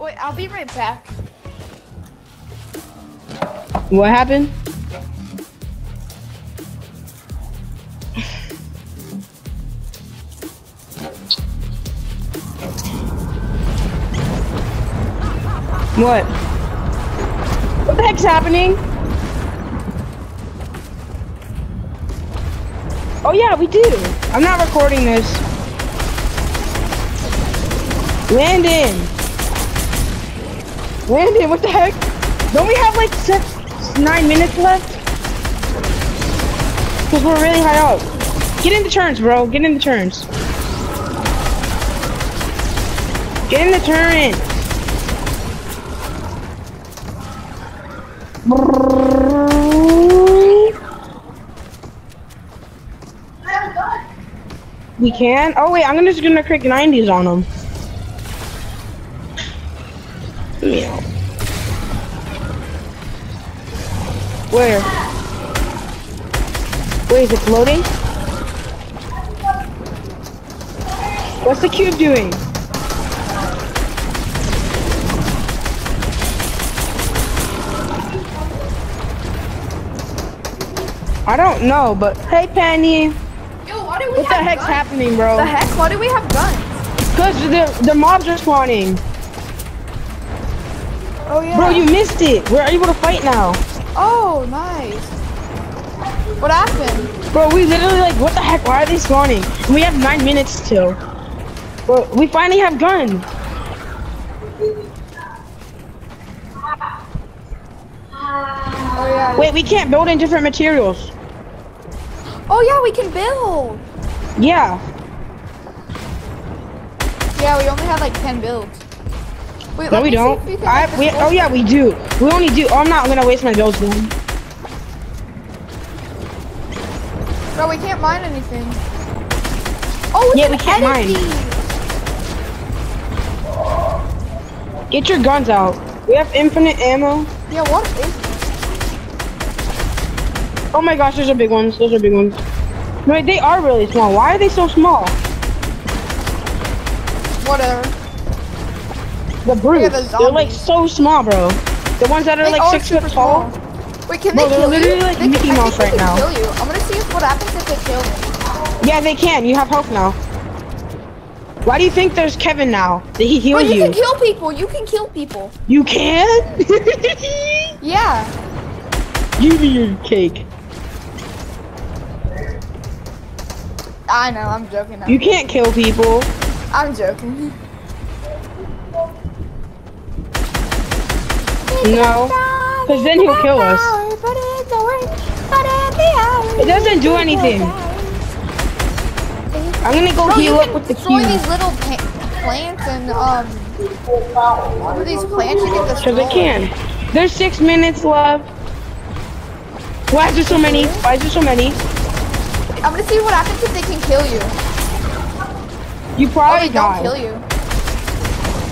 Wait, I'll be right back. What happened? What? What the heck's happening? Oh yeah, we do. I'm not recording this. Landon. Landon, what the heck? Don't we have like six, nine minutes left? Cause we're really high up. Get in the turns, bro. Get in the turns. Get in the turn. We can? Oh wait, I'm just gonna click 90s on them. Where? Wait, is it floating? What's the cube doing? I don't know, but hey Penny, Yo, why do we what the heck's guns? happening, bro? The heck? Why do we have guns? Cause the the mobs are spawning. Oh yeah. Bro, you missed it. We're able to fight now. Oh, nice. What happened? Bro, we literally like, what the heck? Why are they spawning? We have nine minutes till. Bro, we finally have guns. Oh yeah. Wait, we can't build in different materials. Oh yeah, we can build. Yeah. Yeah, we only have like ten builds. Wait, No, we don't. if we can I, we, oh yeah, we do. We only do. Oh, I'm not gonna waste my builds then. Bro, we can't mine anything. Oh, we Yeah, we can't mine. Get your guns out. We have infinite ammo. Yeah, what is? Oh my gosh, those are big ones. Those are big ones. Wait, they are really small. Why are they so small? Whatever. The brutes. the They're like so small, bro. The ones that are They like are six foot tall. small. Wait, can Bro, they kill you? literally like They Mickey Mouse right now. Kill you. I'm gonna see if what happens if they kill me. Yeah, they can. You have hope now. Why do you think there's Kevin now? Did he heal But you you? can kill people. You can kill people. You can? Yeah. Give me your cake. I know. I'm joking. You can't kill people. I'm joking. No. Because then he'll kill us. It doesn't do anything. I'm gonna go heal up with the cube. destroy these little plants and um. What are these plants you destroy? Because I can. There's six minutes left. Why is there so many? Why is there so many? I'm gonna see what happens if they can kill you. You Oh, probably they don't kill you.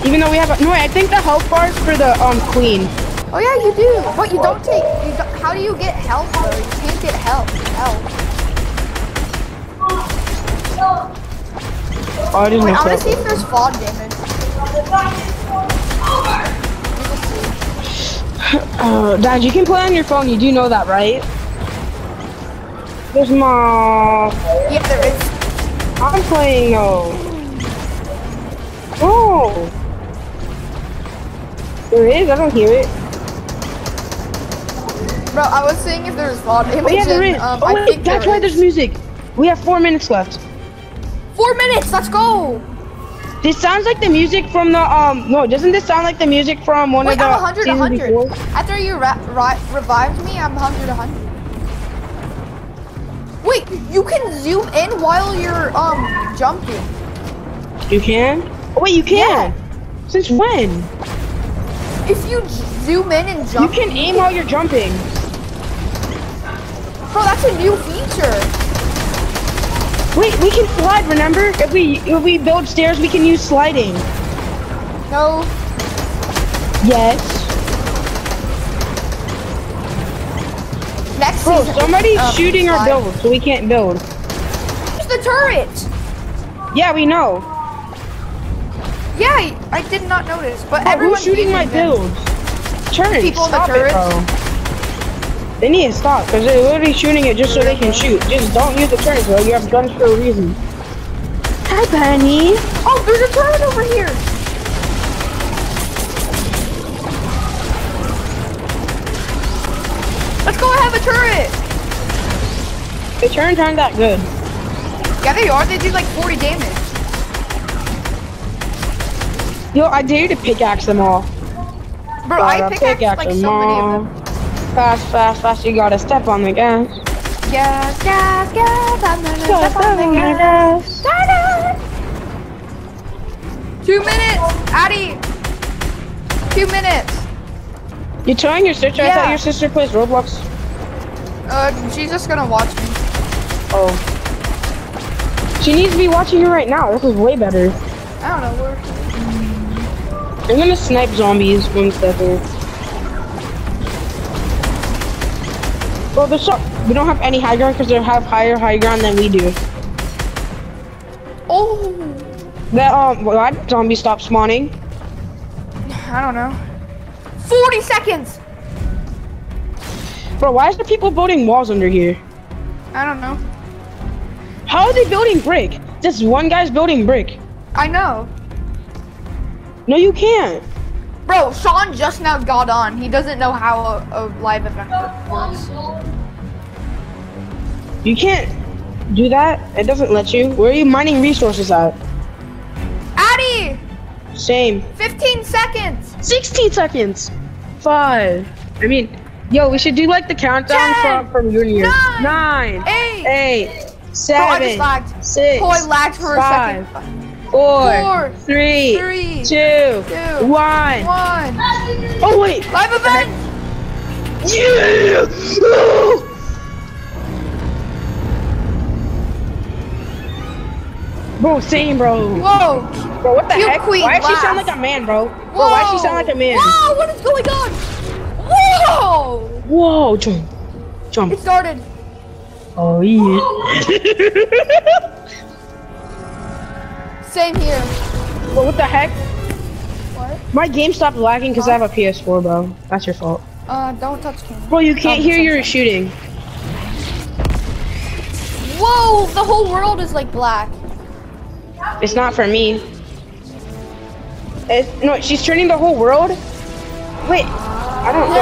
Even though we have a, no, I think the health bar is for the um queen. Oh yeah, you do. But you don't take. You don't, how do you get health though? You can't get health. Health. Oh, I didn't Wait. I'm gonna so. see if there's fall damage. Uh, Dad, you can play on your phone. You do know that, right? There's my. Yeah, there is. I'm playing. Oh. Oh. There is. I don't hear it. Bro, I was seeing if there's fall damage. Oh yeah, there is. Um, oh I wait, that's why there's music. We have four minutes left. Four minutes. Let's go. This sounds like the music from the um. No, doesn't this sound like the music from one Wait, of the I'm 100, 100. before? After you revived me, I'm 100, 100. Wait, you can zoom in while you're um jumping. You can? Oh wait, you can. Since when? If you zoom in and jump, You can aim while you're jumping. bro, that's a new feature. Wait, we can slide. Remember, if we if we build stairs, we can use sliding. No, Yes. next Bro, season. somebody's um, shooting our slide. build, so we can't build. There's the turret. Yeah, we know. Yeah, I, I did not notice, but Bro, everyone's shooting my using them. build? Turn, People in the stop it, bro. They need to stop, because they're literally shooting it just so they can shoot. Just don't use the turrets, bro. You have guns for a reason. Hi, Bunny. Oh, there's a turret over here. Let's go have a turret. The turrets aren't that good. Yeah, they are. They do like 40 damage. Yo, I dare you to pickaxe them all. Bro, Gotta I pickaxed like so many of them. Fast, fast, fast. You gotta step on the gas. Gas, gas, gas. I'm gonna Step step on the gas. gas. Two minutes, Addy. Two minutes. You telling your sister? I thought your sister plays Roblox. Uh, she's just gonna watch me. Oh. She needs to be watching you right now. This is way better. I don't know where. I'm gonna snipe zombies one second. Well, there's so we don't have any high ground because they have higher high ground than we do. Oh, That um, why did zombies stop spawning? I don't know. 40 seconds. Bro, why is there people building walls under here? I don't know. How are they building brick? This one guy's building brick. I know. No, you can't. Bro, Sean just now got on. He doesn't know how a, a live event works. You can't do that. It doesn't let you. Where are you mining resources at? Addy, Same. 15 seconds. 16 seconds. Five. I mean, yo, we should do like the countdown Ten, from from junior. nine, Nine. eight. Eight. Bro, I Seven. just lagged. Six. Oh, lagged for five, a second. Four. Four, three, three, two, two, one. One. Oh wait. Live event. Yeah. Oh. Bro, same, bro. Whoa. Bro, what the Cute heck? queen Why does she sound like a man, bro? Whoa. Bro, why does she sound like a man? Whoa, what is going on? Whoa. Whoa, jump, jump. It started. Oh yeah. Same here. Bro, what the heck? What? My game stopped lagging because I have a PS4, bro. That's your fault. Uh, don't touch camera. Bro, you can't Oh, hear sorry, your sorry. shooting. Whoa, the whole world is like black. It's not for me. It's, no, she's turning the whole world. Wait, I don't know.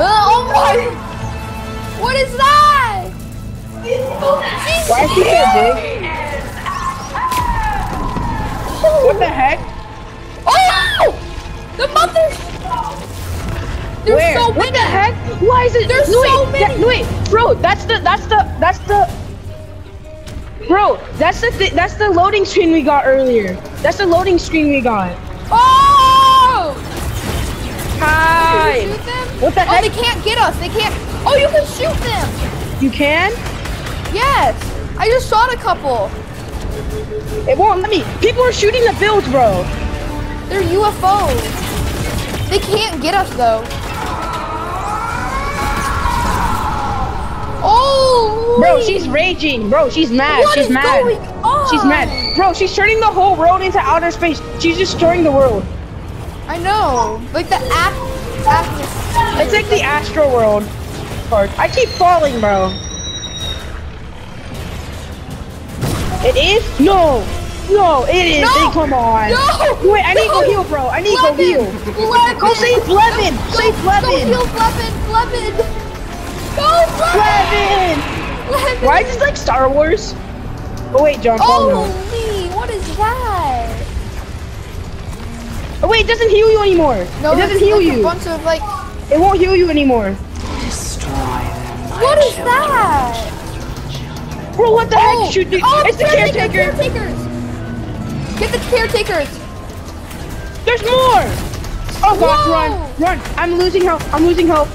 oh my! What is that? Why is she so big? The heck? Oh! The mothers! There's Where? so what many. the heck? Why is it? There's so many. that- bro, that's the, that's the, that's the. Bro, that's the th- that's the loading screen we got earlier. That's the loading screen we got. Oh! Hi. Can shoot them? What the oh, heck? they can't get us. They can't. Oh, you can shoot them. You can? Yes. I just shot a couple. It won't let me. People are shooting the builds, bro. They're UFOs. They can't get us though. Oh! Bro, she's raging. Bro, she's mad. What she's mad. She's mad. Bro, she's turning the whole world into outer space. She's destroying the world. I know. Like the app. It's like the Astro World part. I keep falling, bro. It is? No. No, it is. No. Hey, come on. No. Wait, I need to no. go heal, bro. I need to go heal. Blevin. Go save Blevin. Go, Save Go Blevin. heal Blevin. Blevin. Go Blevin. Blevin. Why is this like Star Wars? Oh wait, John Paul. no. Holy, what is that? Oh wait, it doesn't heal you anymore. No, it doesn't it's heal like you. a bunch of like. It won't heal you anymore. Destroy them. What is that? Bro, what the Oh, heck? Shoot the, oh, it's the caretaker, caretaker. Caretakers. Get the caretakers. There's more. Oh gosh, Whoa. run, run. I'm losing health. I'm losing health.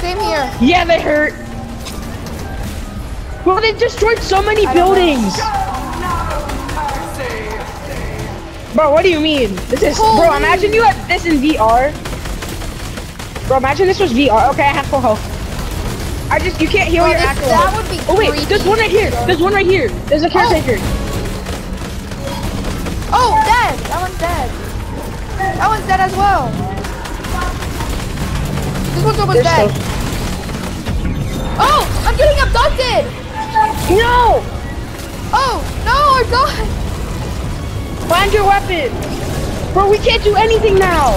Same here. Yeah, they hurt. Bro, they destroyed so many I buildings. Bro, what do you mean? This is bro. Imagine you had this in VR. Bro, imagine this was VR. Okay, I have full health. I just you can't heal Bro, oh, your this- actual. that would be Oh wait, there's one right here. There's one right here. There's a caretaker. Oh. oh, dead. That one's dead. That one's dead as well. This one's almost dead. so- Oh, I'm getting abducted. No! Oh, no, I'm gone. Find your weapon! Bro, we can't do anything now!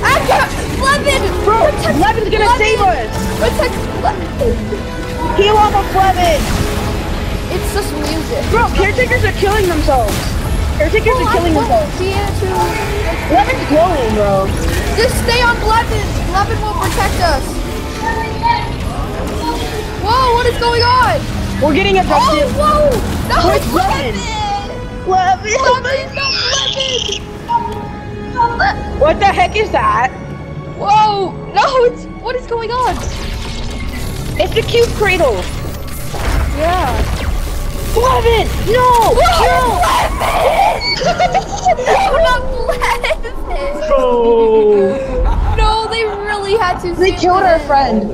I got Levin. Bro, Protect Levin's gonna Levin. save us! Protect Levin. Heal off of Levin! It's just music. Bro, caretakers are killing themselves! Caretakers Oh, are killing themselves! Levin's glowing, bro. Just stay on Levin. Levin will protect us. Whoa, what is going on? We're getting Oh, whoa. No, Where's? Levin. Levin! Levin, Levin. What the heck is that? Whoa, no, it's, what is going on? It's the cube cradle. Yeah. Levin! No! No! no, not Levin. Oh. No, they really had to They save killed our friend.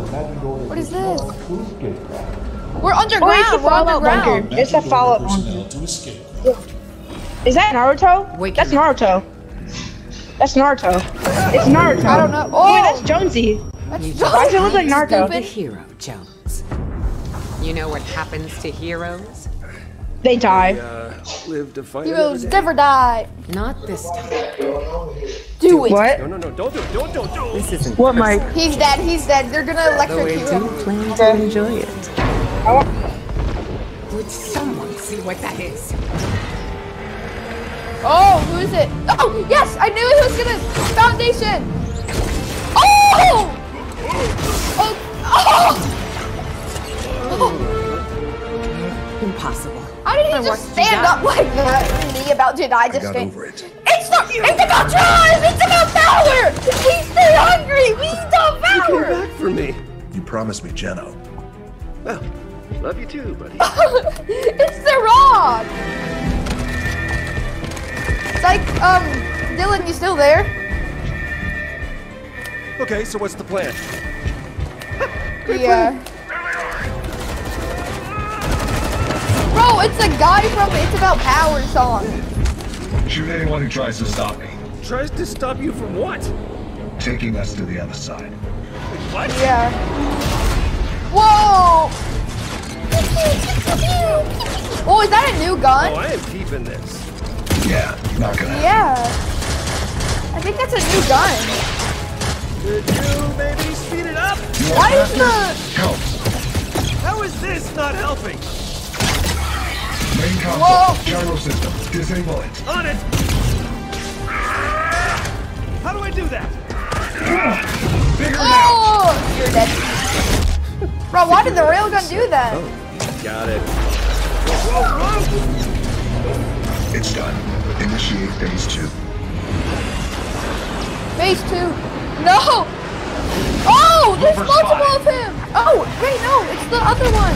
What is this? We're Oh, underground. it's the We're fallout underground. bunker. It's the fallout bunker. Personnel to escape. Is that Naruto? Wake That's him Naruto. That's Naruto. It's Naruto. I don't know. Oh, wait, Oh. that's Jonesy. That's You just Why does it look like Naruto? The stupid. hero, Jones. You know what happens to heroes? They die. Uh, live to fight Heroes another day. never die. Not this time. Do it. What? No, no, no, don't do it, don't, don't, don't. This isn't What, Mike? He's dead. He's dead. They're gonna Though I electrocute do him. plan to enjoy it. I Would someone see what that is? Oh, who is it? Oh, yes, I knew it was gonna foundation. Oh! Oh! Oh! Impossible. How did he I just stand up like that? Me about to die just got straight. over it. It's not. It's about drive. It's about power. We stay hungry. We Come don't power. back for me. You promised me Jeno. Well, love you too, buddy. it's the rock. Like, um, Dylan, you still there? Okay, so what's the plan? Yeah. Bro, it's a guy from It's About Power song. Shoot anyone who tries to stop me. Tries to stop you from what? Taking us to the other side. What? Yeah. Whoa! Oh, is that a new gun? Oh, gun? I am keeping this. Yeah, not gonna happen. Yeah. I think that's a new gun. Could you maybe speed it up? Why is the... Help! How is this not helping? Main console. Whoa. Gyro system. Disable it. On it! How do I do that? Figure it out! Oh! You're dead. Bro, why did the railgun do that? Oh, got it. Whoa, whoa! It's done. Initiate phase two. Phase two. No! Oh! There's multiple of him! Oh, wait, no, it's the other one.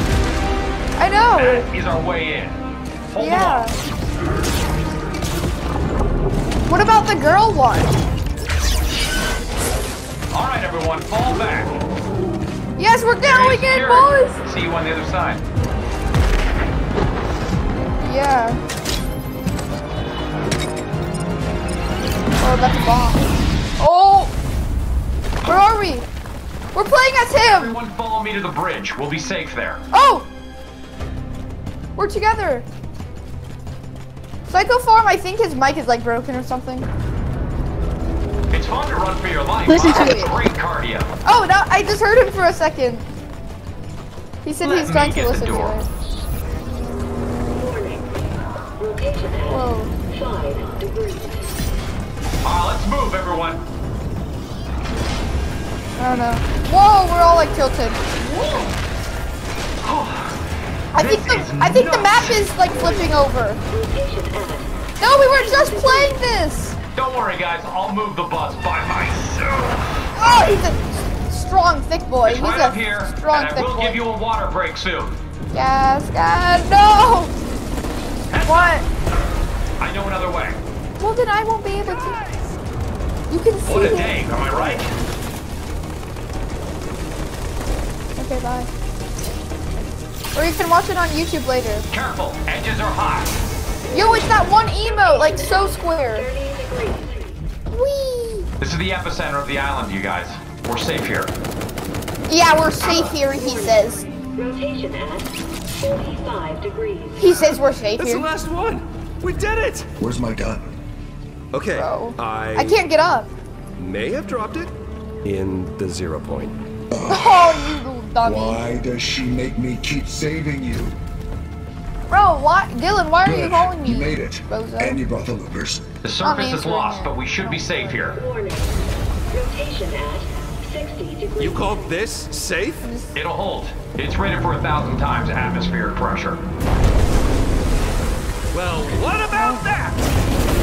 I know. Uh, that is our way in. Hold Yeah. on. What about the girl one? All right, everyone, fall back. Yes, we're going in, Secure. boys! See you on the other side. Yeah. Oh, that's a bomb. Oh! Where are we? We're playing as him! Everyone, follow me to the bridge. We'll be safe there. Oh! We're together. Psycho Farm, I think his mic is like broken or something. It's fun to run for your life. Listen to it. Great cardio. Oh, no, I just heard him for a second. He said Let he's me trying to get the listen to it. Whoa. Uh, let's move, everyone. I don't know. Whoa, we're all like tilted. I think the I think the map is like flipping over. No, we were just playing this. Don't worry, guys. I'll move the bus by myself. Oh, he's a strong, thick boy. It's He's right a up here, strong, and I thick will boy. give you a water break soon. Yes, God, no. What? I know another way. Well, then I won't be able to. You can see What a day, am I right? Okay, bye. Or you can watch it on YouTube later. Careful, edges are hot. Yo, it's that one emote, like so square. 30. Whee! This is the epicenter of the island, you guys. We're safe here. Yeah, we're safe here, he says. Rotation at 45 degrees. He says we're safe That's the last one. We did it. Where's my gun? Okay. Bro. I, I can't get up. may have dropped it in the zero point. Oh, you little dummy. Why does she make me keep saving you? Bro, why? Dylan, why are you Good. calling me? You made it. Bozo? And you brought the loopers. The surface is lost, but we should be safe here. Warning. Rotation at 60 degrees. You called this safe? It'll hold. It's rated for a thousand times atmospheric pressure. Well, what about that?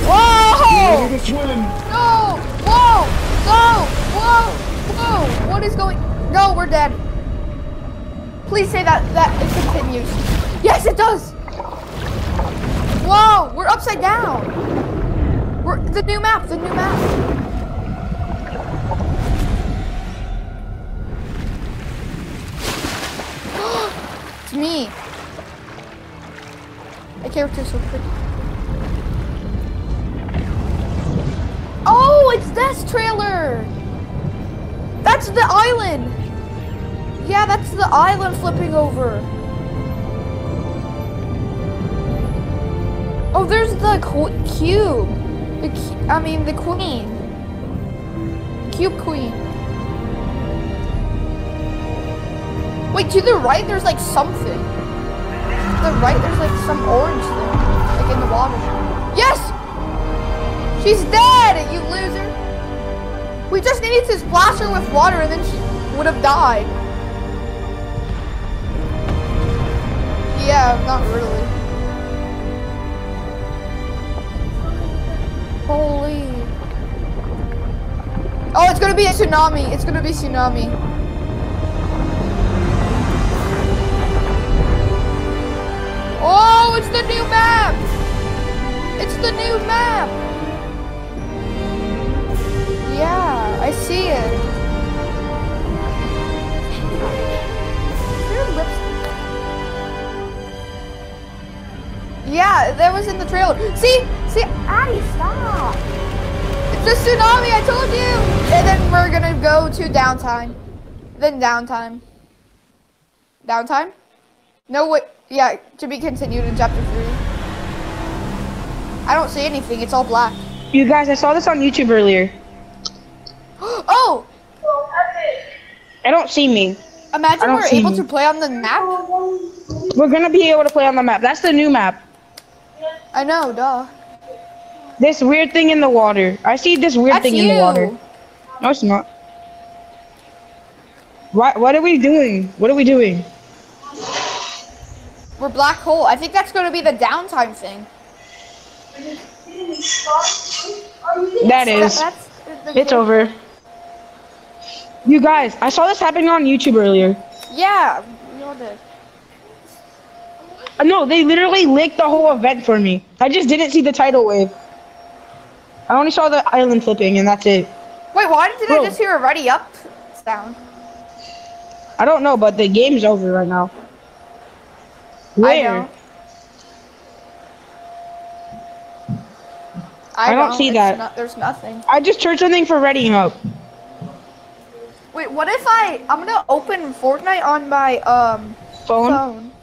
Whoa! Ready. No! Whoa! No! Whoa! Whoa! What is going? No, we're dead. Please say that that it continues. Yes, it does. Whoa! We're upside down. We're the new map. The new map. it's me. My character's so pretty. Oh, it's this trailer. That's the island. Yeah, that's the island flipping over. Oh, there's the cube. The cu- I mean, the queen. Cube queen. Wait, to the right, there's like something. To the right, there's like some orange thing, like in the water. Yes, she's dead. You loser. We just needed to splash her with water, and then she would have died. Yeah, not really. Holy. Oh, it's gonna be a tsunami. It's gonna be tsunami. It's the new map! It's the new map! Yeah, I see it. Yeah, that was in the trailer. See? See? Addie, stop! It's a tsunami, I told you! And then we're gonna go to downtime. Then downtime. Downtime? No, wait. Yeah, to be continued in chapter 3. I don't see anything, it's all black. You guys, I saw this on YouTube earlier. oh! I don't see me. Imagine we're able you. to play on the map. We're gonna be able to play on the map. That's the new map. I know, duh. This weird thing in the water. I see this weird That's thing you. in the water. No, it's not. What? What are we doing? What are we doing? We're black hole. I think that's going to be the downtime thing. That is. That's the It's over. You guys, I saw this happening on YouTube earlier. Yeah, we all did. No, they literally licked the whole event for me. I just didn't see the tidal wave. I only saw the island flipping, and that's it. Wait, why did Bro. I just hear a ready up sound? I don't know, but the game's over right now. I Where? don't. I don't see It's that. not- there's nothing. I just heard something for readying up. Wait, what if I? I'm gonna open Fortnite on my um Phone? phone.